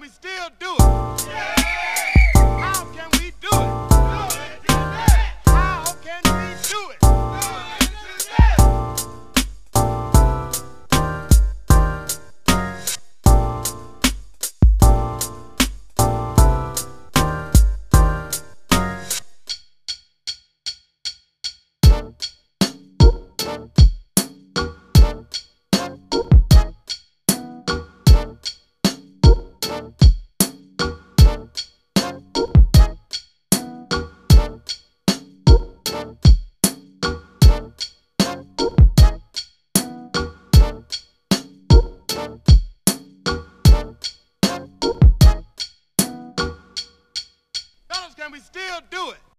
we still do it? How can we still do it?